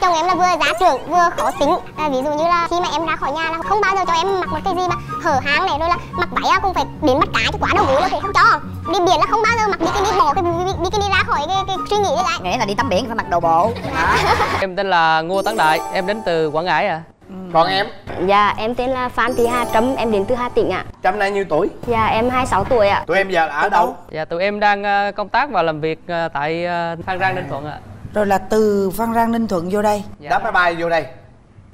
chồng em là vừa giá trưởng vừa khó tính à, ví dụ như là khi mà em ra khỏi nhà là không bao giờ cho em mặc một cái gì mà hở hang này rồi là mặc váy cũng phải đến mắt cá chứ quá đầu gối là cũng không cho đi biển là không bao giờ mặc bikini bỏ cái bikini ra khỏi cái, cái suy nghĩ đấy lại nghĩa là đi tắm biển phải mặc đồ bộ em tên là ngô tấn đại em đến từ quảng ngãi à còn em Dạ, em tên là Phan Thị Hà Trâm, em đến từ Hà Tĩnh ạ. Trâm nay nhiêu tuổi? Dạ, em 26 tuổi ạ. Tụi em giờ ở đâu? dạ tụi em đang ờ, công tác và làm việc ờ, tại ờ, phan rang ninh thuận ạ Rồi là từ Phan Rang Ninh Thuận vô đây. Dạ, Đáp máy bay vô đây.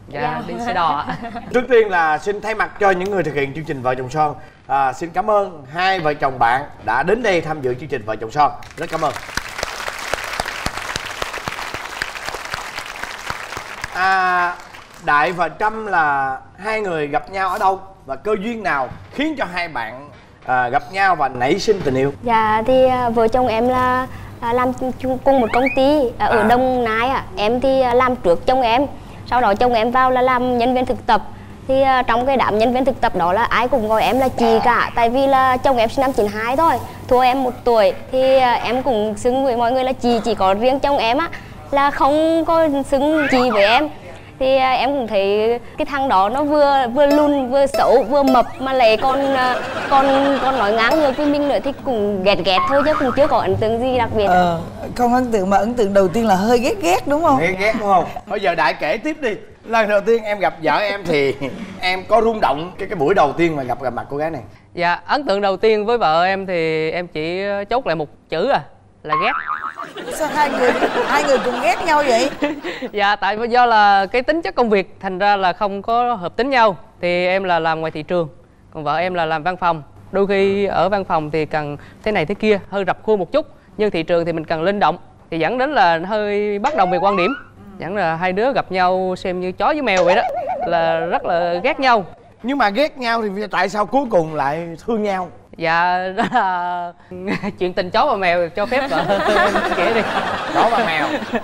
Dạ đi xe đò Trước tiên là xin thay mặt cho những người thực hiện chương trình Vợ chồng son à, Xin cảm ơn hai vợ chồng bạn đã đến đây tham dự chương trình Vợ chồng son. Rất cảm ơn. À, Đại và Trâm là hai người gặp nhau ở đâu Và cơ duyên nào khiến cho hai bạn à, gặp nhau và nảy sinh tình yêu? Dạ, thì à, vợ chồng em là à, làm chung cùng một công ty à, ở À. Đông Nai ạ. Em thì à, làm trước chồng em. Sau đó chồng em vào là làm nhân viên thực tập. Thì à, trong cái đám nhân viên thực tập đó là ai cũng gọi em là chị cả Tại vì là chồng em sinh năm 92 thôi Thua em một tuổi Thì à, em cũng xưng với mọi người là chị Chỉ có riêng chồng em á Là không có xưng chị với em thì à, em cũng thấy cái thằng đó nó vừa vừa lùn vừa xấu vừa mập mà lại còn à, còn còn nói ngang ngược với mình nữa thì cũng ghét ghét thôi chứ cũng chưa có ấn tượng gì đặc biệt ờ, Không ấn tượng mà ấn tượng đầu tiên là hơi ghét ghét đúng không? Ghét ghét đúng không? Bây giờ Đại kể tiếp đi Lần đầu tiên em gặp vợ em thì em có rung động cái cái buổi đầu tiên mà gặp gặp mặt cô gái này dạ ấn tượng đầu tiên với vợ em thì em chỉ chốt lại một chữ à là ghét. Sao hai người hai người cùng ghét nhau vậy? dạ tại vì do là cái tính chất công việc thành ra là không có hợp tính nhau. Thì em là làm ngoài thị trường còn vợ em là làm văn phòng. Đôi khi ở văn phòng thì cần thế này thế kia hơi rập khuôn một chút nhưng thị trường thì mình cần linh động. Thì dẫn đến là hơi bất đồng về quan điểm. Dẫn là hai đứa gặp nhau xem như chó với mèo vậy đó là rất là ghét nhau. Nhưng mà ghét nhau thì tại sao cuối cùng lại thương nhau dạ đó là chuyện tình chó và mèo cho phép vợ em kể đi. Chó và mèo.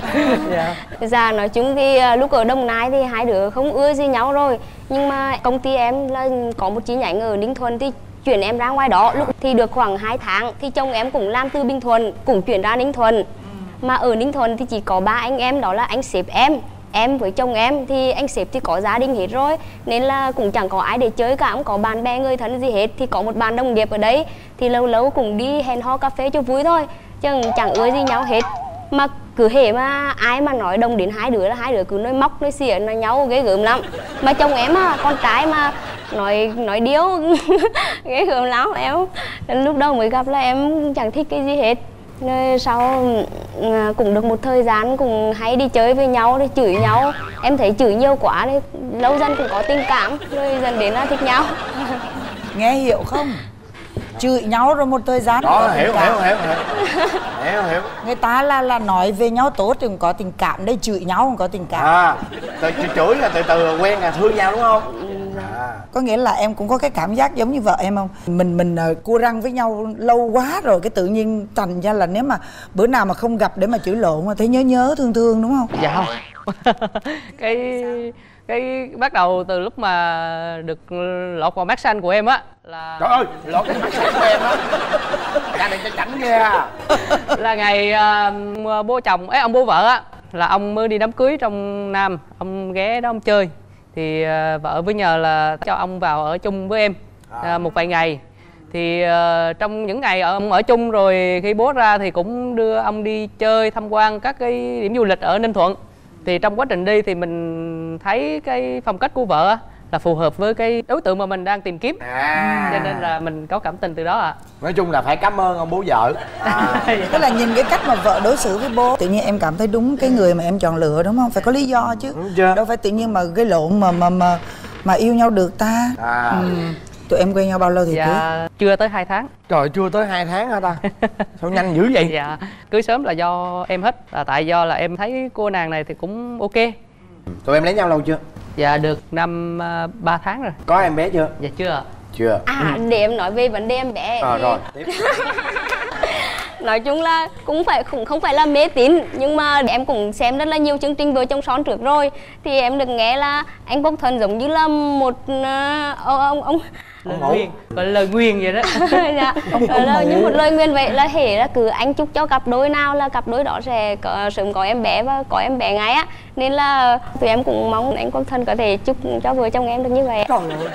Dạ. Dạ nói chung thì à, lúc ở Đồng Nai thì hai đứa không ưa gì nhau rồi. Nhưng mà công ty em là có một chi nhánh ở Ninh Thuận thì chuyển em ra ngoài đó. Lúc thì được khoảng 2 tháng thì chồng em cũng làm từ Bình Thuận cũng chuyển ra Ninh Thuận. Mà ở Ninh Thuận thì chỉ có ba anh em đó là anh sếp em em với chồng em thì anh sếp thì có gia đình hết rồi, nên là cũng chẳng có ai để chơi cả, không có bạn bè người thân gì hết. Thì có một bạn đồng nghiệp ở đấy, thì lâu lâu cũng đi hẹn hò cà phê cho vui thôi, chứ chẳng ưa gì nhau hết. Mà cứ hễ mà ai mà nói đồng đến hai đứa là hai đứa cứ nói móc, nói xỉa, nói nhau, ghê gớm lắm. Mà chồng em à con trai mà nói nói điếu, ghê gớm lắm em. Lúc đầu mới gặp là em chẳng thích cái gì hết rồi sau à, cũng được một thời gian cũng hay đi chơi với nhau rồi chửi nhau. Em thấy chửi nhiều quá đấy lâu dần cũng có tình cảm rồi dần đến là thích nhau. Nghe hiểu không? Chửi nhau rồi một thời gian Đó hiểu cảm. hiểu hiểu hiểu Hiểu hiểu. Người ta là là nói về nhau tốt thì cũng có tình cảm Đây chửi nhau không có tình cảm. À từ chửi- chửi là từ từ quen là thương nhau đúng không à. Có nghĩa là em cũng có cái cảm giác giống như vợ em không? Mình mình ờ, cua răng với nhau lâu quá rồi cái tự nhiên thành ra là nếu mà bữa nào mà không gặp để mà chửi lộn mà thấy nhớ nhớ thương thương đúng không? dạ không cái cái bắt đầu từ lúc mà được lọt vào mắt xanh của em á là Trời ơi lọt cái mặt sạch của em á Gia đình cho chảnh ghê à là ngày à, bố chồng ấy ông bố vợ á là ông mới đi đám cưới trong nam ông ghé đó ông chơi thì à, vợ với nhờ là cho ông vào ở chung với em à, một vài ngày. Thì à, trong những ngày ông ở chung rồi khi bố ra thì cũng đưa ông đi chơi tham quan các cái điểm du lịch ở ninh thuận. Thì trong quá trình đi thì mình thấy cái phong cách của vợ là phù hợp với cái đối tượng mà mình đang tìm kiếm à cho nên là mình có cảm tình từ đó ạ nói chung là phải cảm ơn ông bố vợ à. Tức là nhìn cái cách mà vợ đối xử với bố Tự nhiên em cảm thấy đúng cái người mà em chọn lựa đúng không? Phải có lý do chứ chưa? Đâu phải tự nhiên mà gây lộn mà mà mà mà yêu nhau được ta à. ừ. Tụi em quen nhau bao lâu thì cưới? dạ chưa tới 2 tháng Trời chưa tới 2 tháng hả ta Sao nhanh dữ vậy dạ cưới sớm là do em hết là tại do là em thấy cô nàng này thì cũng ok Tụi em lấy nhau lâu chưa? Dạ được năm uh, 3 tháng rồi. Có em bé chưa? Dạ chưa Chưa. À để em nói về vấn đề em bé à, thì- rồi tiếp. Nói chung là cũng phải cũng không phải là mê tín nhưng mà em cũng xem rất là nhiều chương trình vợ chồng son trước rồi. Thì em được nghe là anh Quốc Thuận giống như là một ông ông, ông lời nguyền gọi là lời nguyền vậy đó. Dạ. Gọi là như một lời nguyền vậy là hễ là cứ anh chúc cho cặp đôi nào là cặp đôi đó sẽ có, sớm có em bé và có em bé ngay á. Nên là tụi em cũng mong anh Quốc Thuận có thể chúc cho vợ chồng em được như vậy. Trời ơi.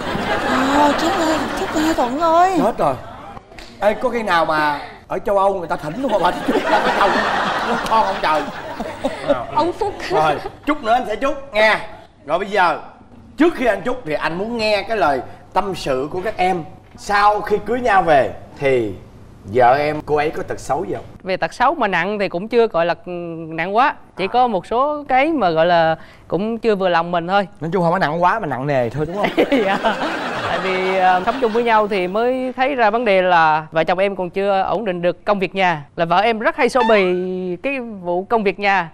Ờ, chết ơi chết ơi thuận ơi. Chết rồi. Ê có khi nào mà ở châu âu người ta thỉnh luôn mà bà? Chúc ra cái chồng nó con ông trời. Ông Phúc. Rồi chút nữa anh sẽ chúc. Nghe. Rồi bây giờ trước khi anh chúc thì anh muốn nghe cái lời tâm sự của các em. Sau khi cưới nhau về thì vợ em cô ấy có tật xấu gì không? Về tật xấu mà nặng thì cũng chưa gọi là ừ, nặng quá. Chỉ có một số cái mà gọi là cũng chưa vừa lòng mình thôi. Nói chung không có nặng quá mà nặng nề thôi đúng không? Dạ. tại vì ờ, sống chung với nhau thì mới thấy ra vấn đề là vợ chồng em còn chưa ổn định được công việc nhà. Là vợ em rất hay xô bì cái vụ công việc nhà.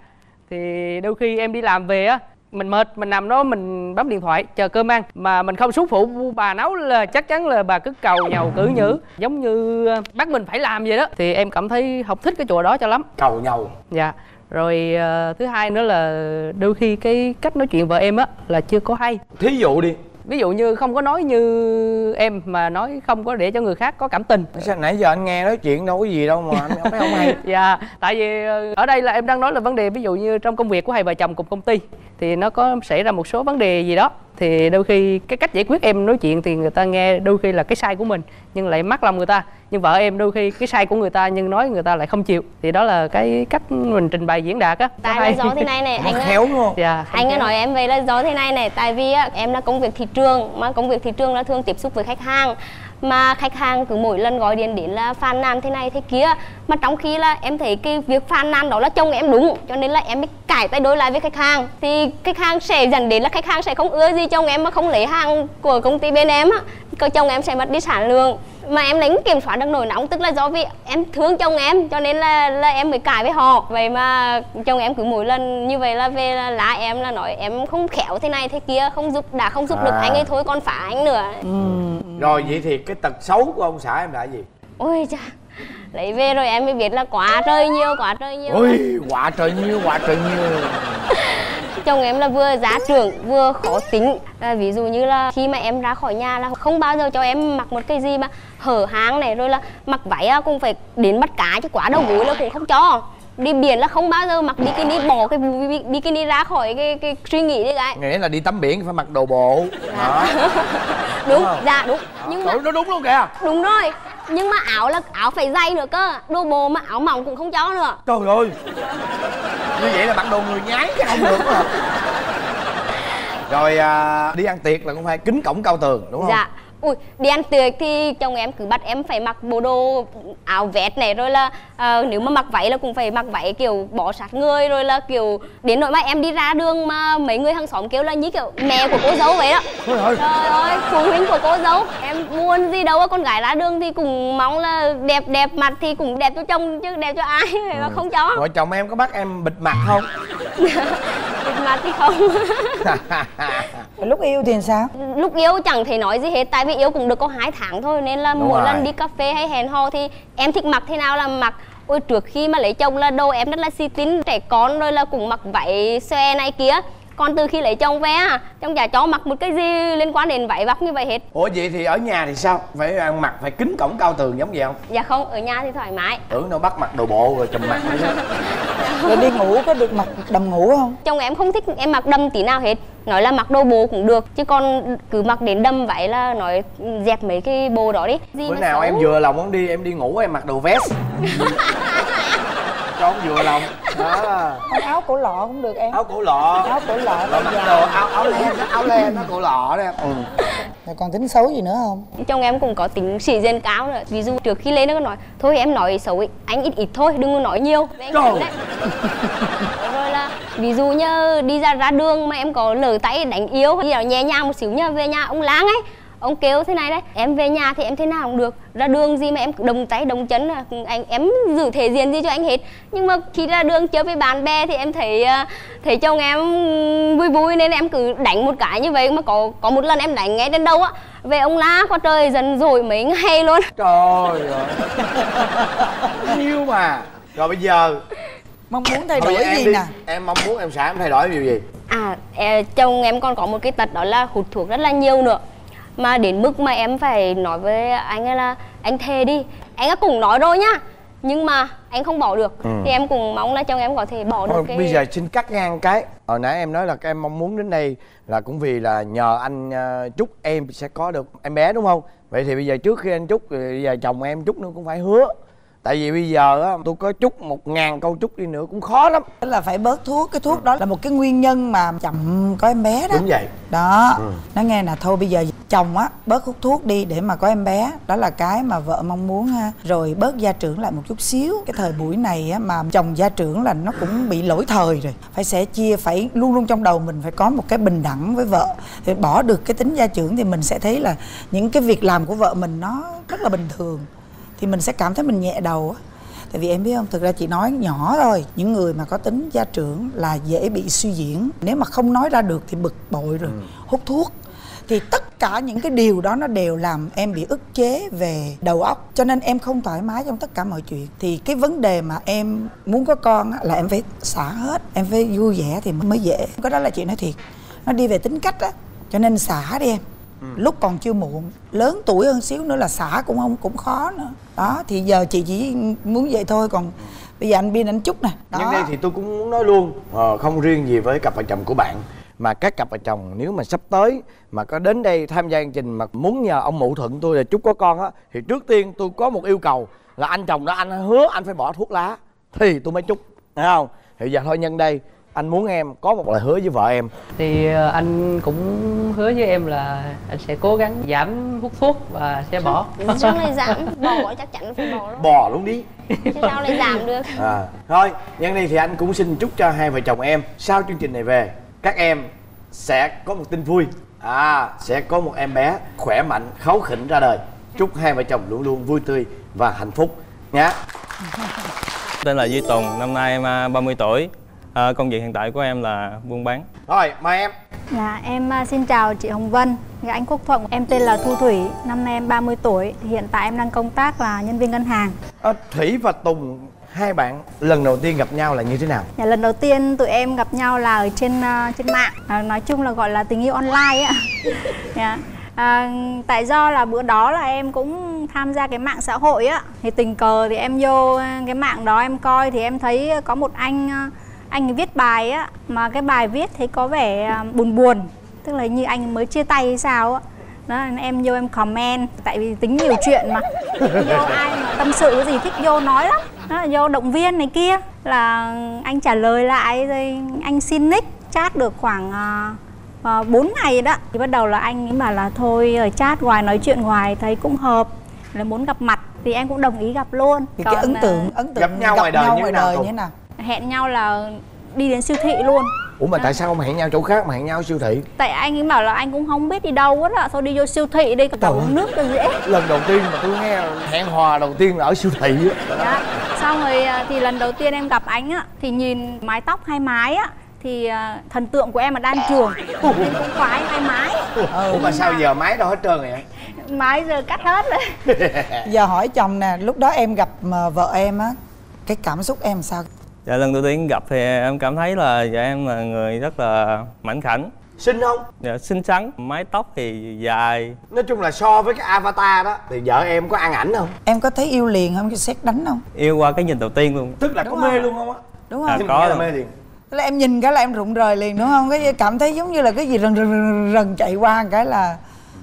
Thì đôi khi em đi làm về á mình mệt mình nằm đó mình bấm điện thoại chờ cơm ăn. Mà mình không xuống phụ bà nấu là chắc chắn là bà cứ cầu nhàu cử nhữ. Giống như ờ, bắt mình phải làm vậy đó. Thì em cảm thấy không thích cái chỗ đó cho lắm. Cầu nhau dạ. Rồi ờ, thứ hai nữa là đôi khi cái cách nói chuyện vợ em á là chưa có hay. Thí dụ đi ví dụ như không có nói như em mà nói không có để cho người khác có cảm tình. Sao nãy giờ anh nghe nói chuyện đâu có gì đâu mà anh không thấy không hay. Dạ tại vì ờ, ở đây là em đang nói là vấn đề ví dụ như trong công việc của hai vợ chồng cùng công ty thì nó có xảy ra một số vấn đề gì đó thì đôi khi cái cách giải quyết em nói chuyện thì người ta nghe đôi khi là cái sai của mình nhưng lại mắc lòng người ta. Nhưng vợ em đôi khi cái sai của người ta nhưng nói người ta lại không chịu. Thì đó là cái cách mình trình bày diễn đạt á. Tại là do thế này này anh khéo không? Dạ anh ấy nói em vậy là do thế này này tại vì á, em là công việc thị trường mà công việc thị trường là thường tiếp xúc với khách hàng mà khách hàng cứ mỗi lần gọi điện đến là phàn nàn thế này thế kia. Mà trong khi là em thấy cái việc phàn nàn đó là chồng em đúng, cho nên là em mới cải tay đối lại với khách hàng. Thì khách hàng sẽ dẫn đến là khách hàng sẽ không ưa gì chồng em mà không lấy hàng của công ty bên em á coi chồng em sẽ mất đi sản lượng mà em đánh kiểm soát được nổi nóng tức là do vì em thương chồng em cho nên là là em mới cãi với họ. Vậy mà chồng em cứ mỗi lần như vậy là về là lá em là nói em không khéo thế này thế kia không giúp đã không giúp được À. anh ấy thôi còn phá anh nữa. Rồi vậy thì cái tật xấu của ông xã em là gì? Ôi cha lấy về rồi em mới biết là quá trời nhiều quá trời nhiều. Ôi quả trời nhiêu quả trời nhiêu chồng em là vừa giá trưởng vừa khó tính. À, ví dụ như là khi mà em ra khỏi nhà là không bao giờ cho em mặc một cái gì mà hở hang này rồi là mặc váy cũng phải đến mắt cá chứ quá đầu gối là cũng không cho. Đi biển là không bao giờ mặc bikini bỏ cái bikini ra khỏi cái, cái suy nghĩ đi cái. Nghĩa là đi tắm biển phải mặc đồ bộ. Đó. Đúng không? dạ đúng. Nhưng mà Trời, nó đúng luôn kìa. Đúng rồi nhưng mà áo là áo phải dày nữa cơ. Đồ bồ mà áo mỏng cũng không cho nữa. Trời ơi. Như vậy là mặc đồ người nhái chứ không được rồi à, đi ăn tiệc là cũng phải kính cổng cao tường đúng không? Dạ ui đi ăn tiệc thì chồng em cứ bắt em phải mặc bộ đồ áo vest này rồi là ờ, nếu mà mặc váy là cũng phải mặc váy kiểu bó sát người rồi là kiểu đến nỗi mà em đi ra đường mà mấy người hàng xóm kêu là như kiểu mẹ của cô dâu vậy đó. Trời ơi phụ huynh của cô dâu em buồn gì đâu con gái ra đường thì cũng mong là đẹp đẹp mặt thì cũng đẹp cho chồng chứ đẹp cho ai mà không cho. Vợ chồng em có bắt em bịt mặt không đẹp mặt thì không? Lúc yêu thì sao? Lúc yêu chẳng thể nói gì hết tại vì yêu cũng được có hai tháng thôi nên là Đúng mỗi rồi. lần đi cà phê hay hẹn hò thì em thích mặc thế nào là mặc. Ôi trước khi mà lấy chồng là đồ em rất là xì tin trẻ con rồi là cũng mặc váy xòe này kia còn từ khi lấy chồng về à chồng chả cho mặc một cái gì liên quan đến váy vóc như vậy hết. Ủa vậy thì ở nhà thì sao? Phải ăn mặc phải kính cổng cao tường giống vậy không? Dạ không ở nhà thì thoải mái. Tưởng đâu bắt mặc đồ bộ rồi chùm mặt nữa rồi đi ngủ có được mặc đầm ngủ không? Chồng em không thích em mặc đầm tí nào hết. Nói là mặc đồ bồ cũng được chứ còn cứ mặc đến đầm váy là nói dẹp mấy cái bồ đó đi. Gì bữa nào xấu. em vừa lòng em đi em đi ngủ em mặc đồ vest. Cho ông vừa lòng đó Không, áo cổ lọ cũng được em. Áo cổ lọ. Áo cổ lọ. Rồi là mặc dài đồ áo áo len áo len nó cổ lọ đó em. Ừ. rồi còn tính xấu gì nữa không? Chồng em cũng có tính sĩ diện cao nữa. Ví dụ trước khi lên nó có nói thôi em nói xấu ấy, anh ít ít thôi đừng có nói nhiều. Với anh Trời. đấy. Rồi là ví dụ như đi ra ra đường mà em có lỡ tay đánh yếu hay là nhẹ nhàng một xíu nha về nhà ông láng ấy ông kêu thế này đấy em về nhà thì em thế nào cũng được ra đường gì mà em đồng tay đồng chân là anh em giữ thể diện gì cho anh hết. Nhưng mà khi ra đường chơi với bạn bè thì em thấy à, thấy chồng em vui vui nên em cứ đánh một cái như vậy. Mà có có một lần em đánh ngay đến đâu á về ông la qua trời dần rồi mấy ngày luôn. Trời ơi. Yêu mà. Rồi bây giờ mong muốn thay thôi đổi em gì đi. nè? Em mong muốn em xã em thay đổi điều gì? À, chồng em còn có một cái tật đó là hút thuốc rất là nhiều nữa Mà đến mức mà em phải nói với anh ấy là Anh thề đi Anh ấy cũng nói rồi nhá Nhưng mà anh không bỏ được. Ừ. Thì em cũng mong là chồng em có thể bỏ được Thôi, cái bây giờ xin cắt ngang cái. Hồi nãy em nói là các em mong muốn đến đây là cũng vì là nhờ anh ờ, chúc em sẽ có được em bé đúng không? Vậy thì bây giờ trước khi anh chúc thì bây giờ chồng em chúc nữa cũng phải hứa tại vì bây giờ á tôi có chúc một ngàn câu chúc đi nữa cũng khó lắm. Tức là phải bớt thuốc cái thuốc đó là một cái nguyên nhân mà chậm có em bé đó. Đúng vậy. Đó. Ừ. nó nghe là thôi bây giờ chồng á bớt hút thuốc đi để mà có em bé. Đó là cái mà vợ mong muốn ha. Rồi bớt gia trưởng lại một chút xíu. Cái thời buổi này á mà chồng gia trưởng là nó cũng bị lỗi thời rồi. Phải sẻ chia phải luôn luôn trong đầu mình phải có một cái bình đẳng với vợ. Thì bỏ được cái tính gia trưởng thì mình sẽ thấy là những cái việc làm của vợ mình nó rất là bình thường thì mình sẽ cảm thấy mình nhẹ đầu á. Tại vì em biết không? Thực ra chị nói nhỏ thôi những người mà có tính gia trưởng là dễ bị suy diễn. Nếu mà không nói ra được thì bực bội rồi hút thuốc. Thì tất cả những cái điều đó nó đều làm em bị ức chế về đầu óc. Cho nên em không thoải mái trong tất cả mọi chuyện. Thì cái vấn đề mà em muốn có con á, là em phải xả hết. Em phải vui vẻ thì mới dễ. Cái đó là chị nói thiệt. Nó đi về tính cách á. Cho nên xả đi em lúc còn chưa muộn. Lớn tuổi hơn xíu nữa là xả cũng không cũng khó nữa. Đó thì giờ chị chỉ muốn vậy thôi. Còn bây giờ anh biên anh chúc nè. Đó. Nhân đây thì tôi cũng muốn nói luôn ờ, không riêng gì với cặp vợ chồng của bạn mà các cặp vợ chồng nếu mà sắp tới mà có đến đây tham gia chương trình mà muốn nhờ ông mụ thuận tôi là chúc có con á thì trước tiên tôi có một yêu cầu là anh chồng đó anh hứa anh phải bỏ thuốc lá thì tôi mới chúc thấy không? Thì giờ thôi nhân đây anh muốn em có một lời hứa với vợ em. Thì ờ, anh cũng hứa với em là anh sẽ cố gắng giảm hút thuốc và sẽ bỏ. Sao lại giảm? Bỏ chắc chắn phải bỏ đó bò luôn đi. Chứ sao lại giảm được? À, thôi nhân đây thì anh cũng xin chúc cho hai vợ chồng em sau chương trình này về các em sẽ có một tin vui. À sẽ có một em bé khỏe mạnh kháu khỉnh ra đời. Chúc hai vợ chồng luôn luôn vui tươi và hạnh phúc nhé Tên là Duy Tùng, năm nay em à, 30 tuổi. À, công việc hiện tại của em là buôn bán. rồi mời em Dạ, em à, xin chào chị Hồng Vân, và anh Quốc Thuận. Em tên là Thu Thủy, năm nay em 30 tuổi. Hiện tại em đang công tác là nhân viên ngân hàng. à, thủy và tùng hai bạn lần đầu tiên gặp nhau là như thế nào Dạ, lần đầu tiên tụi em gặp nhau là ở trên à, trên mạng. À, nói chung là gọi là tình yêu online ạ. Dạ. À, tại do là bữa đó là em cũng tham gia cái mạng xã hội á thì tình cờ thì em vô cái mạng đó em coi thì em thấy có một anh à, anh ấy viết bài á mà cái bài viết thấy có vẻ à, buồn buồn. Tức là như anh mới chia tay hay sao á. Đó em vô em comment tại vì tính nhiều chuyện mà. Vô ai mà tâm sự cái gì thích vô nói lắm. Đó là vô động viên này kia. Là anh trả lời lại rồi anh xin nick chat được khoảng à, à, 4 ngày đó. Thì bắt đầu là anh ấy bảo là thôi ở chat hoài nói chuyện hoài thấy cũng hợp là muốn gặp mặt. Thì em cũng đồng ý gặp luôn. Thì cái Còn, ấn à, tượng ấn tượng Gặp nhau ngoài đời như thế nào, Tùng? như thế nào hẹn nhau là đi đến siêu thị luôn. Ủa mà tại sao không hẹn nhau chỗ khác mà hẹn nhau siêu thị? Tại anh ấy bảo là anh cũng không biết đi đâu hết ạ thôi đi vô siêu thị đi ơi. uống nước cho dễ lần đầu tiên mà tôi nghe hẹn hò đầu tiên là ở siêu thị á. Dạ. Xong rồi à, thì lần đầu tiên em gặp anh á thì nhìn mái tóc hai mái á thì à, thần tượng của em là đan trường nên cũng khoái hai mái. Ủa mà sao giờ máy đâu hết trơn rồi vậy? Mái giờ cắt hết rồi. Giờ hỏi chồng nè lúc đó em gặp mà vợ em á cái cảm xúc em sao Dạ, lần đầu tiên gặp thì em cảm thấy là dạ, em là người rất là mảnh khảnh. xinh không? Dạ, xinh xắn, mái tóc thì dài. nói chung là so với cái avatar đó thì vợ em có ăn ảnh không? Em có thấy yêu liền không? Cái xét đánh không? Yêu qua cái nhìn đầu tiên luôn. tức là có Đúng mê luôn không á? Đúng À, không Nhìn có là mê liền. Tức là em nhìn cái là em rụng rời liền đúng không? Cái cảm thấy giống như là cái gì rần rần rần, rần chạy qua cái là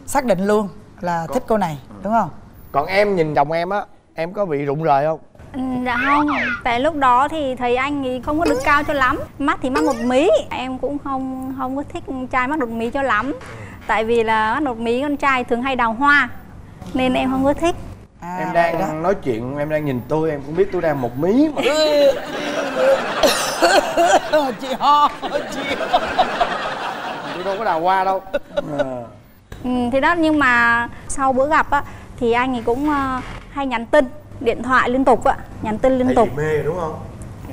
xác định luôn là thích cô này đúng không? Còn em nhìn chồng em á em có bị rụng rời không dạ không tại lúc đó thì thấy anh ấy không có được cao cho lắm. Mắt thì mắt một mí. Em cũng không không có thích trai mắt một mí cho lắm. Tại vì là mắt một mí con trai thường hay đào hoa nên em không có thích. À, em vậy đó. đang nói chuyện em đang nhìn tôi em cũng biết tôi đang một mí mà. Chị ho chị ho. Tôi đâu có đào hoa đâu. À. ừ, thì đó nhưng mà sau bữa gặp á thì anh ấy cũng ờ, hay nhắn tin điện thoại liên tục á nhắn tin liên tục. mê đúng không?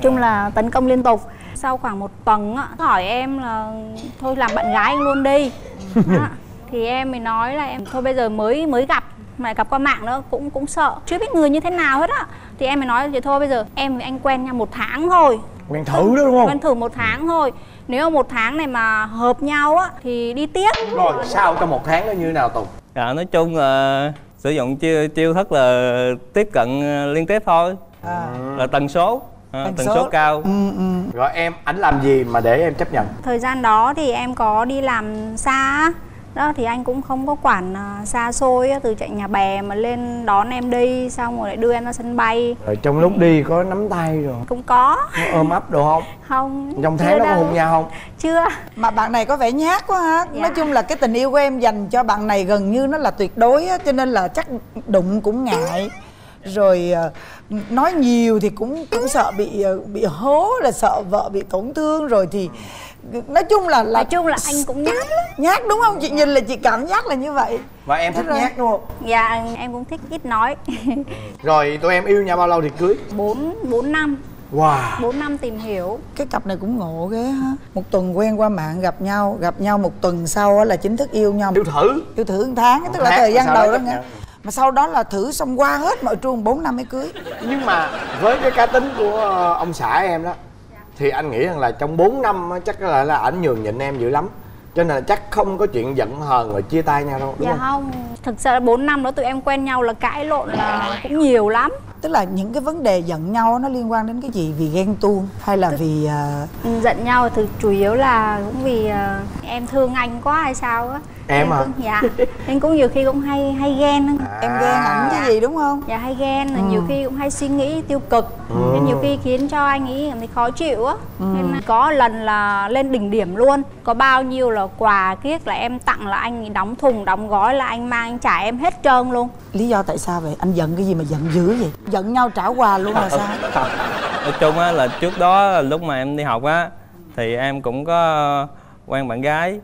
Chung là tấn công liên tục. Sau khoảng một tuần á hỏi em là thôi làm bạn gái anh luôn đi. Đó. thì em mới nói là em thôi bây giờ mới mới gặp mà gặp qua mạng nữa cũng cũng sợ. Chưa biết người như thế nào hết á. Thì em mới nói vậy thôi bây giờ em với anh quen nhau một tháng thôi. Quen thử đó đúng không? Quen thử một tháng thôi. Nếu mà một tháng này mà hợp nhau á thì đi tiếp. Rồi sau trong một tháng nó như nào tùng? Dạ nói chung là sử dụng chiêu chiêu thức là tiếp cận ờ, liên tiếp thôi à. là tần số à, Tần tần số. số cao ừ, ừ. rồi em ảnh làm gì mà để em chấp nhận thời gian đó thì em có đi làm xa. Đó thì anh cũng không có quản à, xa xôi á, từ chạy nhà bè mà lên đón em đi xong rồi lại đưa em ra sân bay. Rồi trong lúc đi có nắm tay rồi? Cũng có. Có ôm ấp đồ không? Không. Trong tháng đó có hôn nhau không? Chưa. Mà bạn này có vẻ nhát quá ha. Dạ. nói chung là cái tình yêu của em dành cho bạn này gần như nó là tuyệt đối á cho nên là chắc đụng cũng ngại rồi ờ, nói nhiều thì cũng cũng sợ bị ờ, bị hố là sợ vợ bị tổn thương. Rồi thì nói chung là là nói chung là anh cũng nhát lắm. Nhát đúng không? Chị nhìn là chị cảm giác là như vậy. Và em thích nhát đúng không? Dạ em cũng thích ít nói. Rồi tụi em yêu nhau bao lâu thì cưới? Bốn bốn năm. Wow. Bốn năm tìm hiểu. Cái cặp này cũng ngộ ghê ha. Một tuần quen qua mạng gặp nhau gặp nhau một tuần sau á là chính thức yêu nhau. Yêu thử. Yêu thử một tháng Một tức là thời gian đầu đó nghe. nhận. Mà sau đó là thử xong qua hết mọi truông 4 năm mới cưới. Nhưng mà với cái cá tính của ờ, ông xã em đó thì anh nghĩ rằng là trong 4 năm á, chắc là là ảnh nhường nhịn em dữ lắm. Cho nên là chắc không có chuyện giận hờn rồi chia tay nhau đâu đúng dạ không? không. Thực sự là bốn năm đó tụi em quen nhau là cãi lộn là cũng nhiều lắm. Tức là những cái vấn đề giận nhau nó liên quan đến cái gì? Vì ghen tuông hay là vì à, Ừ, giận nhau thì chủ yếu là cũng vì ờ, em thương anh quá hay sao á Em Nên cũng, dạ. Nên cũng nhiều khi cũng hay hay ghen á. em ghen ảnh cái gì đúng không? Dạ hay ghen là nhiều khi cũng hay suy nghĩ tiêu cực. Nên nhiều khi khiến cho anh ấy cảm thấy khó chịu á. Nên là có lần là lên đỉnh điểm luôn. Có bao nhiêu là quà kiết là em tặng là anh ấy đóng thùng đóng gói là anh mang anh trả em hết trơn luôn. Lý do tại sao vậy? Anh giận cái gì mà giận dữ vậy? Giận nhau trả quà luôn là sao? Nói chung á là trước đó lúc mà em đi học á thì em cũng có quen bạn gái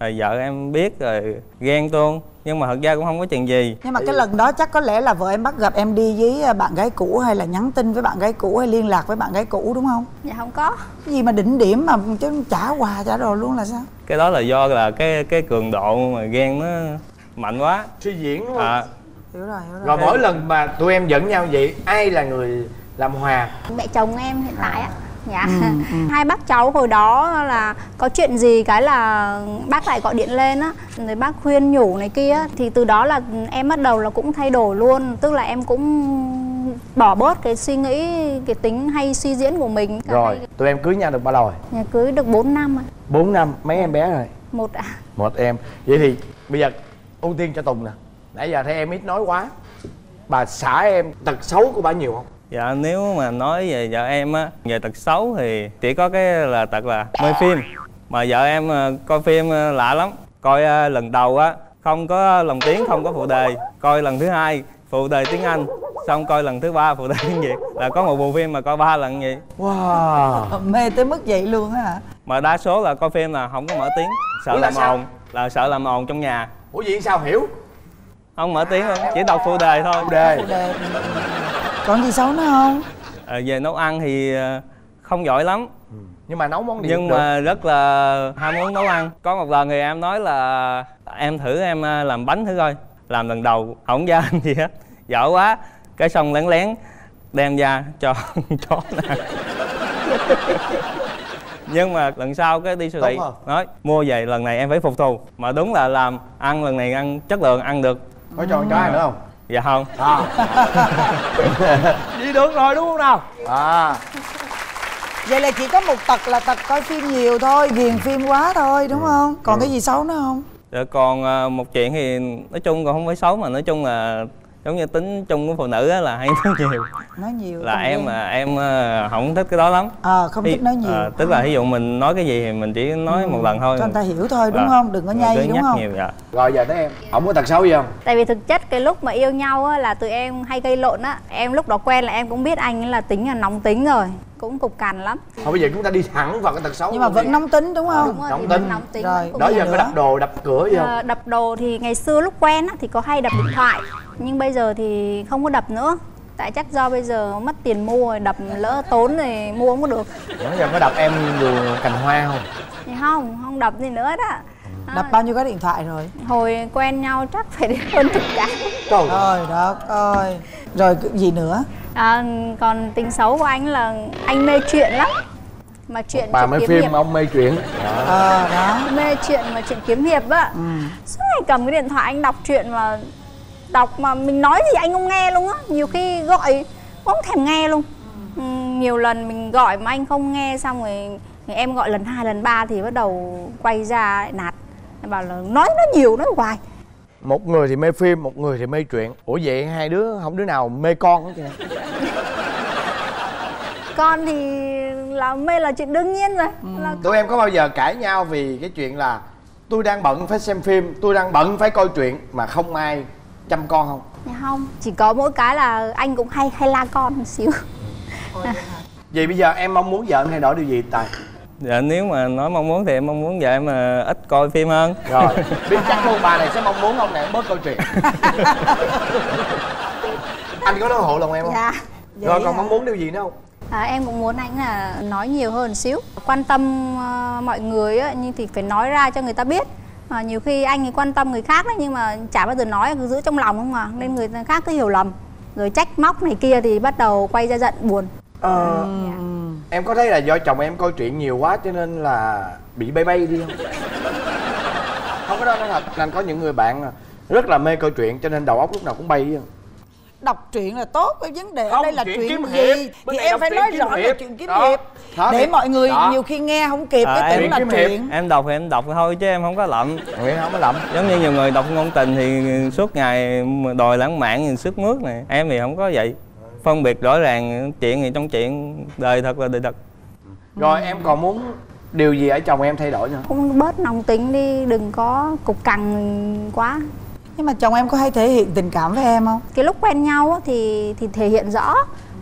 rồi vợ em biết rồi ghen tuông nhưng mà thật ra cũng không có chuyện gì. Nhưng mà cái lần đó chắc có lẽ là vợ em bắt gặp em đi với à, bạn gái cũ hay là nhắn tin với bạn gái cũ hay liên lạc với bạn gái cũ đúng không? Dạ không có. Cái gì mà đỉnh điểm mà chứ trả quà trả đồ luôn là sao? Cái đó là do là cái cái cường độ mà ghen nó mạnh quá. Suy diễn đúng không? À, hiểu rồi hiểu rồi. Rồi mỗi lần mà tụi em giận nhau vậy ai là người làm hòa? Mẹ chồng em hiện tại á dạ hai bác cháu hồi đó là có chuyện gì cái là bác lại gọi điện lên á rồi bác khuyên nhủ này kia thì từ đó là em bắt đầu là cũng thay đổi luôn tức là em cũng bỏ bớt cái suy nghĩ cái tính hay suy diễn của mình. Rồi hai- tụi em cưới nhau được bao lâu rồi? Nhà cưới được 4 năm rồi 4 năm mấy em bé rồi? Một à một em. Vậy thì bây giờ ưu tiên cho tùng nè. Nãy giờ thấy em ít nói quá. Bà xã em tật xấu của bà nhiều không dạ nếu mà nói về vợ em á về tật xấu thì chỉ có cái là tật là mê phim. Mà vợ em ờ, coi phim ờ, lạ lắm. Coi ờ, lần đầu á không có lồng tiếng không có phụ đề. Coi lần thứ hai phụ đề tiếng anh xong coi lần thứ ba phụ đề tiếng việt. Là có một bộ phim mà coi ba lần vậy. Wow. Mê tới mức vậy luôn á hả? Mà đa số là coi phim là không có mở tiếng. Sợ Ủa là làm sao? ồn là sợ làm ồn trong nhà. Ủa vậy sao hiểu? Không mở tiếng luôn chỉ đọc phụ đề thôi. Đề. Đề. Còn gì xấu nữa không? Ờ, về nấu ăn thì ờ, không giỏi lắm. Nhưng mà nấu món gì nhưng được. mà rất là ham muốn nấu ăn. Có một lần thì em nói là em thử em ờ, làm bánh thử coi. Làm lần đầu không ra làm gì hết dở quá. Cái xong lén lén đem ra cho chó ăn. Nhưng mà lần sau cái đi siêu thị nói mua về lần này em phải phục thù. Mà đúng là làm ăn lần này ăn chất lượng ăn được. Có cho chó ăn nữa không dạ không. À. đi được rồi đúng không nào? À. Vậy là chỉ có một tật là tật coi phim nhiều thôi ghiền phim quá thôi đúng không? Còn cái gì xấu nữa không? Rồi còn ờ, một chuyện thì nói chung còn không phải xấu mà nói chung là giống như tính chung của phụ nữ á là hay nói nhiều. Nói nhiều là không em mà em ờ, không thích cái đó lắm. Ờ không Thì- thích nói nhiều. ờ, tức là ví dụ mình nói cái gì thì mình chỉ nói một lần thôi. Cho người ta hiểu thôi đúng Ờ, không? Đừng có mình nhây đúng nhắc không? nhiều dạ. Rồi giờ tới em. Ổng có tật xấu gì không? Tại vì thực chất cái lúc mà yêu nhau á, là tụi em hay gây lộn á. Em lúc đó quen là em cũng biết anh là tính là nóng tính rồi. Cũng cục cằn lắm. Thôi bây giờ chúng ta đi thẳng vào cái tật xấu nhưng mà vẫn nóng tính đúng không? đúng rồi nóng tính. nóng tính. Rồi, đó giờ có đập đồ đập cửa gì không? Ờ, đập đồ thì ngày xưa lúc quen á, thì có hay đập điện thoại nhưng bây giờ thì không có đập nữa. Tại chắc do bây giờ mất tiền mua rồi đập lỡ tốn thì mua không có được. Đó giờ có đập em dù cành hoa không? Thì không không đập gì nữa đó. Đập bao nhiêu cái điện thoại rồi? Hồi quen nhau chắc phải đến hơn chục cái. Trời đất ơi. Rồi cái gì nữa? À, còn tính xấu của anh là anh mê chuyện lắm. Mà chuyện bà kiếm phim hiệp. ông mê chuyện. Ờ đó. mê chuyện mà chuyện kiếm hiệp á. Ừ. suốt ngày cầm cái điện thoại anh đọc chuyện mà đọc mà mình nói gì anh không nghe luôn á. Nhiều khi gọi cũng không thèm nghe luôn. Ừ, nhiều lần mình gọi mà anh không nghe xong rồi thì em gọi lần hai lần ba thì bắt đầu quay ra lại nạt. Em bảo là nói nó nhiều nói hoài. Một người thì mê phim một người thì mê chuyện ủa vậy hai đứa không đứa nào mê con hết trơn con thì là mê là chuyện đương nhiên rồi. Là tụi em có bao giờ cãi nhau vì cái chuyện là tôi đang bận phải xem phim tôi đang bận phải coi chuyện mà không ai chăm con không? Dạ không. Chỉ có mỗi cái là anh cũng hay hay la con một xíu. Vậy bây giờ em mong muốn vợ em thay đổi điều gì tài? Dạ nếu mà nói mong muốn thì em mong muốn vợ em ờ, ít coi phim hơn. Rồi biết chắc luôn bà này sẽ mong muốn ông này bớt câu chuyện anh có nói hộ lòng em không? Dạ. Rồi Vậy còn hả? mong muốn điều gì nữa không? À, em cũng muốn anh là nói nhiều hơn xíu. Quan tâm ờ, mọi người á nhưng thì phải nói ra cho người ta biết à, nhiều khi anh ấy quan tâm người khác đấy nhưng mà chả bao giờ nói cứ giữ trong lòng không à. Nên người khác cứ hiểu lầm. Rồi trách móc này kia thì bắt đầu quay ra giận buồn. Ờ Dạ. em có thấy là do chồng em coi chuyện nhiều quá cho nên là bị bay bay đi không? Không có đâu nói thật. Anh có những người bạn rất là mê coi chuyện cho nên đầu óc lúc nào cũng bay đi đọc truyện là tốt cái vấn đề ở Không, đây là chuyện chuyện kiếm gì? hiệp. Thì em phải nói rõ là chuyện kiếm Đó. hiệp Đó, để thì- mọi người đó. nhiều khi nghe không kịp À, cái tưởng là truyện em đọc thì em đọc thôi chứ em không có lậm. Nguyễn không có lầm giống như nhiều người đọc ngôn tình thì suốt ngày đòi lãng mạn sức mướt này. Em thì không có vậy. Phân biệt rõ ràng chuyện thì trong chuyện đời thật là đời thật. Rồi em còn muốn điều gì ở chồng em thay đổi nữa? Cũng bớt nóng tính đi đừng có cục cằn quá. Nhưng mà chồng em có hay thể hiện tình cảm với em không? Cái lúc quen nhau á, thì thì thể hiện rõ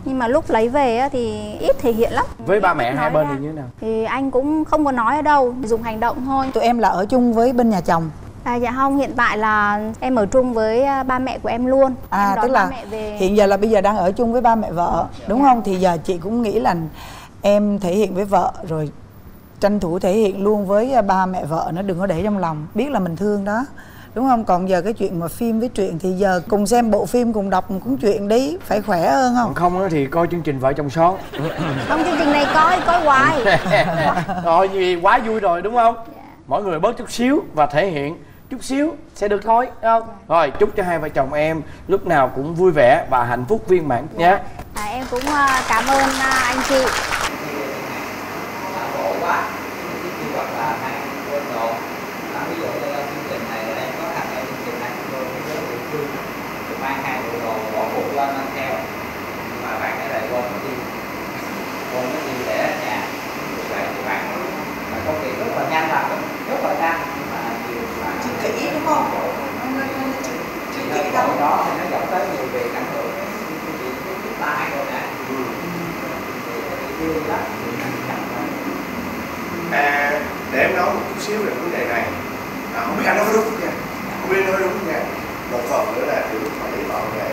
nhưng mà lúc lấy về á, thì ít thể hiện lắm. Với ba mẹ hai bên ra. thì như thế nào? Thì anh cũng không có nói ở đâu dùng hành động thôi. Tụi em là ở chung với bên nhà chồng? À, dạ không, hiện tại là em ở chung với à, ba mẹ của em luôn. À em tức ba là mẹ về. hiện giờ là bây giờ đang ở chung với ba mẹ vợ đúng không? Thì giờ chị cũng nghĩ là em thể hiện với vợ rồi tranh thủ thể hiện luôn với à, ba mẹ vợ nó đừng có để trong lòng. Biết là mình thương đó đúng không? Còn giờ cái chuyện mà phim với truyện thì giờ cùng xem bộ phim cùng đọc cũng chuyện đi. Phải khỏe hơn không? Còn không á thì coi chương trình vợ chồng son. Không, chương trình này coi, coi hoài. Rồi như vậy quá vui rồi đúng không? Mỗi người bớt chút xíu và thể hiện. Chút xíu sẽ được thôi đúng không? Rồi chúc cho hai vợ chồng em lúc nào cũng vui vẻ và hạnh phúc viên mãn nhé. À, Em cũng à, cảm ơn à, anh chị khổ quá cái chi hoặc là hay quên đồ à, ví dụ như là chương trình này là em có tham gia chương trình này tôi với địa phương thì mang hai bộ đồ bỏ phụ lên mang theo mà bạn ấy lại quên mất đi quên mất đi để ở nhà Vì vậy thì bạn là công việc rất là nhanh làm rất, rất là nhanh nhưng mà nhiều là kỹ đúng không? chỉ kỹ đó đó thì nó dẫn tới nhiều việc ảnh hưởng đến cái chuyện cái cái tai rồi nè thì cái địa phương đó thì nó chậm lại À, để em nói một chút xíu về vấn đề này à, không biết anh nói có đúng không nha không biết anh nói đúng không nha một phần nữa là lúc mà lấy vợ về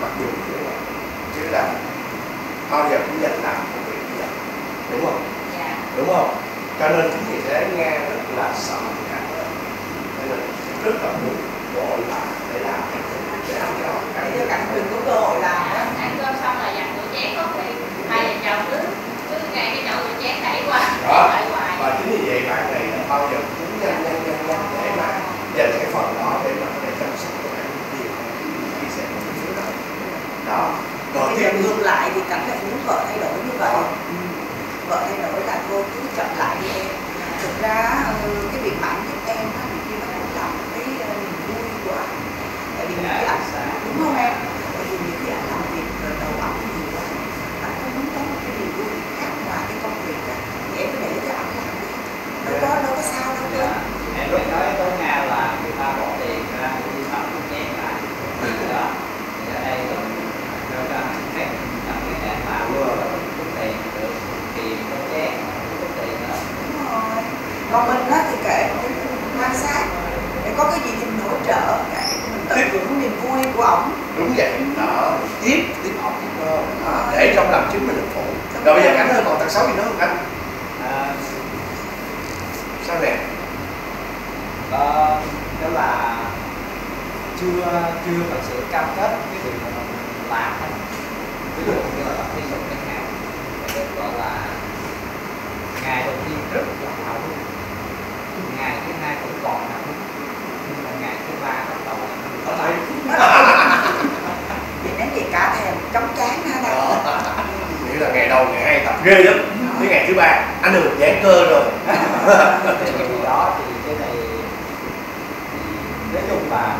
mặc dù như vậy chứ là bao giờ cũng dành làm công việc như vậy đúng không? Đúng không? Cho nên chính vì thế? Nghe rất là sợ khác cho nên rất là muốn gọi là để làm để làm cho cái Để cho cảnh đừng có cơ hội làm á. ăn cơm xong là dặn rửa chén có khi hai vợ chồng cứ cứ ngày cái chậu rửa chén đẩy qua đó. đẩy hoài. Và chính vì vậy bạn này là bao giờ cũng nhanh nhanh nhanh nhanh để mà dành cái phần đó để mà có thể chăm sóc cho bạn nhiều chia sẻ một chút xíu đó đó rồi Thì tiếp ngược lại thì cảnh lại muốn vợ thay đổi như vậy. Ừ. Vợ thay đổi là cô cứ chậm lại đi em. Thực ra ờ, cái việc mà giúp em á thì khi nó cũng làm cái ờ, niềm vui của anh tại vì cái ảnh, đúng không em? Còn mình á thì kệ mình quan sát. Để có cái gì thì mình hỗ trợ kệ. Mình tận hưởng niềm vui của ổng. Đúng vậy. Đó. Tiếp tiếp học tiếp đó. để trong làm chứng mình được phụ. Rồi bây giờ cảnh ơi còn tật xấu gì nữa không anh à, sao nè? đó, đó là chưa chưa thật sự cam kết cái việc mà mình làm á. ví dụ như là tập thể dục chẳng hạn. Được gọi là ngày đầu tiên rất là hào hứng ngày thứ hai cũng còn hào hứng nhưng mà ngày thứ ba bắt lại thì nếu vậy cả thèm chóng chán ha đây nghĩa là ngày đầu ngày hai tập ghê lắm. Tới ngày thứ ba anh được giãn cơ rồi. Thì đó thì cái này nói chung là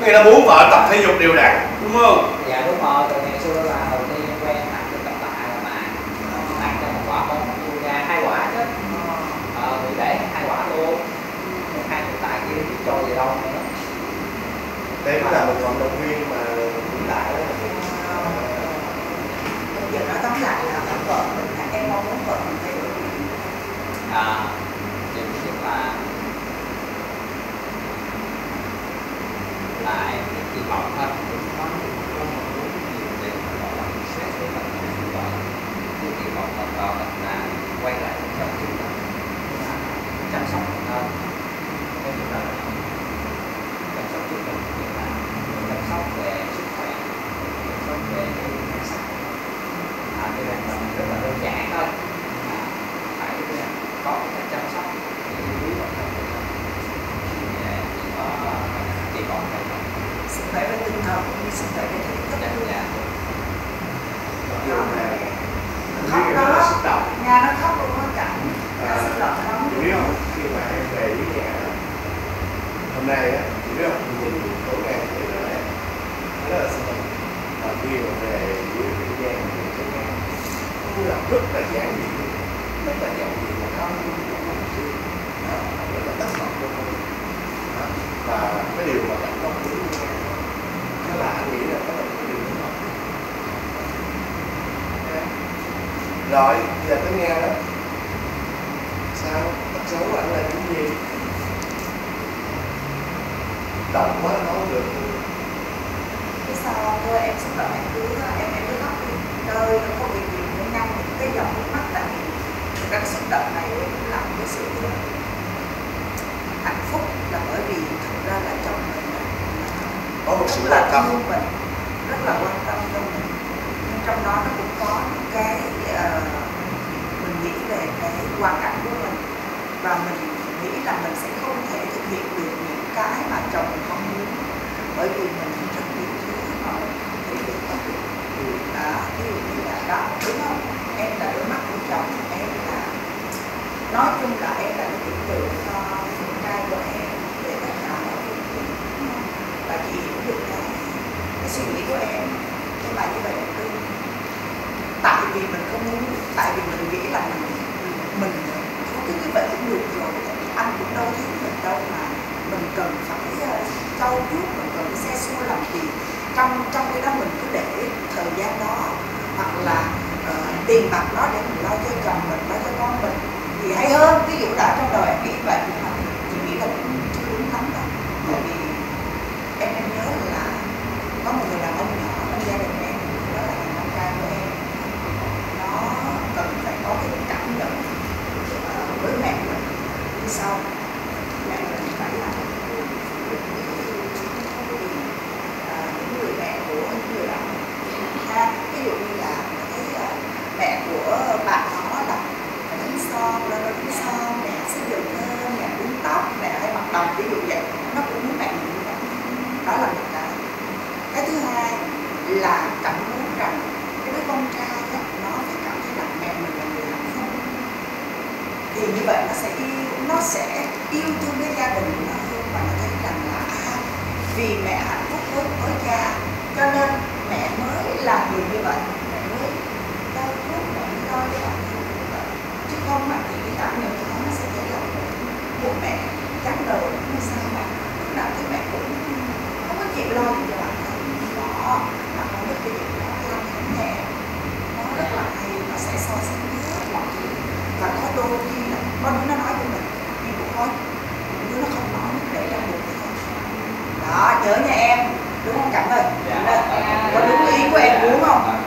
người ta muốn vợ tập thể dục đều đặn đúng không? Dạ đúng rồi từ ngày xưa là đầu tiên em quen ăn cái tập tạ là mà ăn cho một quả bóng yoga hai quả chứ ờ thì để hai quả luôn Còn hai cái tạ kia biết trôi gì đâu nữa đây cũng là một vận động viên mà vĩ đại đó bây giờ nói tóm lại là ở vợ mình là em mong muốn vợ mình thay đổi điều gì? à thì tức là là em chỉ kỳ vọng thôi cũng có không mong muốn nhiều để mà gọi là stress với mình như vậy thì kỳ vọng là vợ mình là quay lại chăm chút mình là chăm sóc mình hơn cái điều đó là chăm sóc cho mình như là chăm sóc về sức khỏe chăm sóc về cái nhan sắc à, cho nên là mình rất là đơn giản thôi à, phải có cái chăm sóc thì quý bản thân của mình thì à, chỉ có chỉ còn cái đó sức khỏe về tinh thần cũng như sức khỏe về thể chất dạ dạ Điều này khóc biết là đó xúc động nhà nó khóc luôn á cảnh À, nó xúc động lắm chị biết không khi mà em về với nhà á, hôm nay á chị biết không nhìn tối ngày thấy rất là rất là xúc động và khi mà về với cái nhà thì cái nhà cũng là rất là giản dị rất là giản dị mà không không có gì đó rất là tất bật luôn đó. và cái điều mà cảm động của nhà đó là anh nghĩ là đó là cái điều tốt rồi giờ tới nghe đó. Sao? Tật xấu anh là cái gì? Động quá nói được. Biết sao thôi em xúc động em cứ em em cứ khóc đi. Chơi nó không bị gì nó ngăn những cái dòng nước mắt tại vì cái xúc động này em cũng làm cái sự hạnh phúc là bởi vì thực ra là chồng mình á, có một sự là quan tâm yêu mình rất là quan tâm cho mình nhưng trong đó nó cũng có những cái ờ, mình nghĩ về cái hoàn cảnh của mình và mình nghĩ là mình sẽ không thể thực hiện được những cái mà chồng mình mong muốn bởi vì mình rất nhiều thứ mà mình không thể vượt qua được đó ví dụ như là đó đúng không em là đôi mắt của chồng em là nói chung là em là cái biểu tượng cho con trai của em để tất cả mọi chuyện và chị hiểu được cái, cái suy nghĩ của em nhưng mà như vậy là tôi tại vì mình không muốn tại vì mình nghĩ là mình mình có cái như vậy cũng được rồi anh cũng đâu thiếu mình đâu mà mình cần phải ờ, trau chuốt mình cần xe xua làm gì trong trong cái đó mình cứ để thời gian đó hoặc là uh, tiền bạc đó để mình lo cho chồng mình lo cho con mình. Thì hay hơn ví dụ đã trong đời em nghĩ vậy nhưng mà chị nghĩ là cũng chưa đúng lắm đâu tại vì em em nhớ là có một người đàn ông nhỏ trong gia đình em đó là thằng con trai của em nó cần phải có cái cảm nhận ờ, với mẹ mình như sau mẹ mình phải là à, những người mẹ của những người đàn ông ha ví dụ như là cái à, mẹ của bạn nó là mẹ đánh son lên đánh son mẹ xây dựng hơn mẹ uống tóc mẹ hay mặc đồng ví dụ vậy nó cũng muốn mẹ mình như vậy đó là một cái cái thứ hai là cảm muốn rằng cái đứa con trai á, nó phải cảm thấy rằng mẹ mình là người hạnh phúc thì như vậy nó sẽ yêu nó sẽ yêu thương cái gia đình của nó hơn và nó thấy rằng là à, vì mẹ hạnh phúc với với cha cho nên mẹ mới làm điều như vậy. Mẹ mới đau thuốc mẹ mới lo cho bản thân như vậy. Chứ không mà thì cái cảm nhận của nó nó sẽ thấy là một mẹ chắn đầu nó sao mà lúc nào thì mẹ cũng không có chịu lo gì cho bản thân. Đó mà không biết cái gì đó lo không nhẹ nó rất là hay nó sẽ so sánh với mọi thứ và có đôi khi là con nó nói với thôi. Nếu nó không nói để trong bụng thôi. Đó nhớ nha em. Đúng không cảm ơn. Dạ. đó. Có đúng ý của em đúng không? Dạ.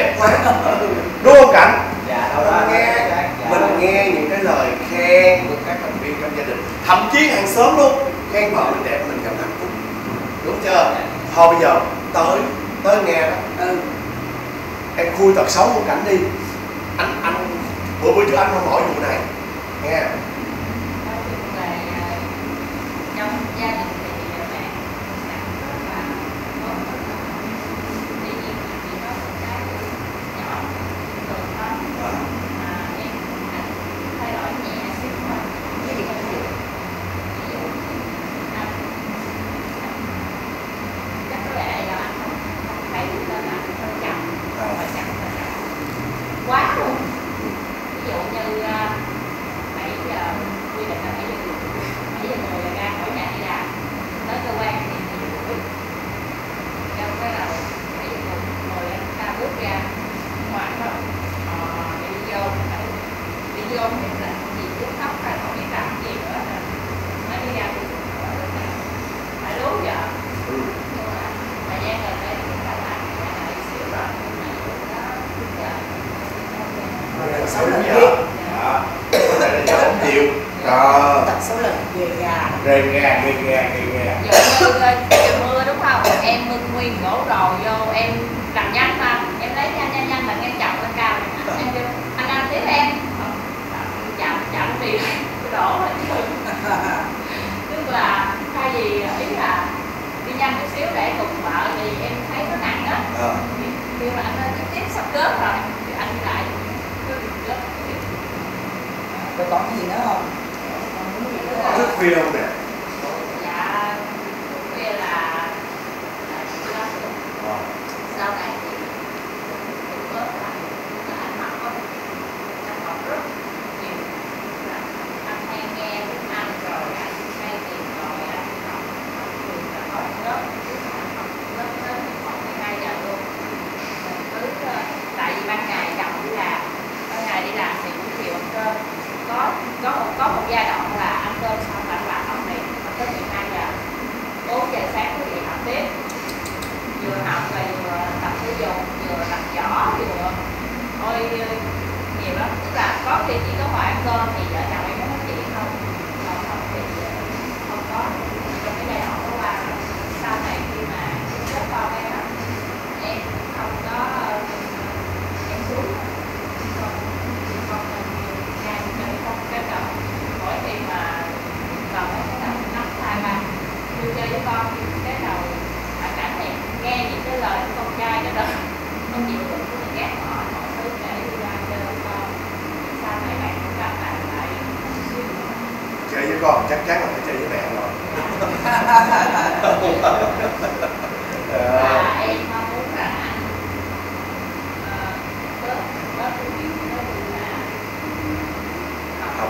đẹp quá. Đúng không cảnh? Dạ, đâu đó, nghe dạ, dạ. mình nghe những cái lời khen của các thành viên trong gia đình. Thậm chí hàng xóm luôn khen vợ mình đẹp mình cảm hạnh phúc. Đúng chưa? Dạ. thôi bây giờ tới tới nghe đó. Ừ. em khui tật xấu của cảnh đi. Anh anh bữa bữa trước anh không hỏi vụ này. Nghe. À, trong gia đình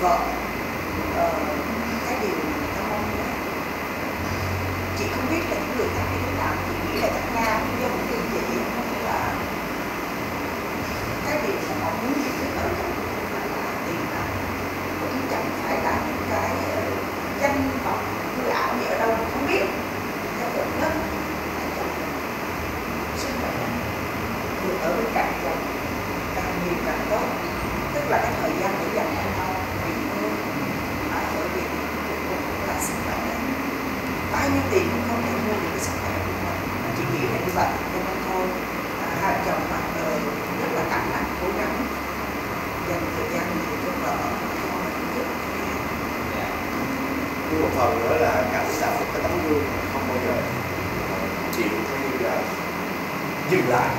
vợ uh, cái điều người ta mong muốn chị không biết là những người khác như thế nào chị nghĩ là chắc nga cũng như một người chị là cái điều mà mong muốn chị rất ở trong không phải là tiền bạc cũng chẳng phải là những cái ờ, danh vọng hư ảo như ở đâu mà không biết. Theo tưởng đó sinh mệnh người ở bên cạnh chồng càng nhiều càng tốt. Tức là cái thời gian để dành cho nhau bao nhiêu cũng không thể mua được cái sức khỏe của mình. Mà chị nghĩ là như vậy cho nên thôi à, hai chồng mặt đời rất là cảm lạnh cố gắng dành thời gian nhiều cho vợ cho mình giúp nhưng dạ. một phần nữa là cảm tạo cái tấm gương không bao giờ chịu hay là dừng lại.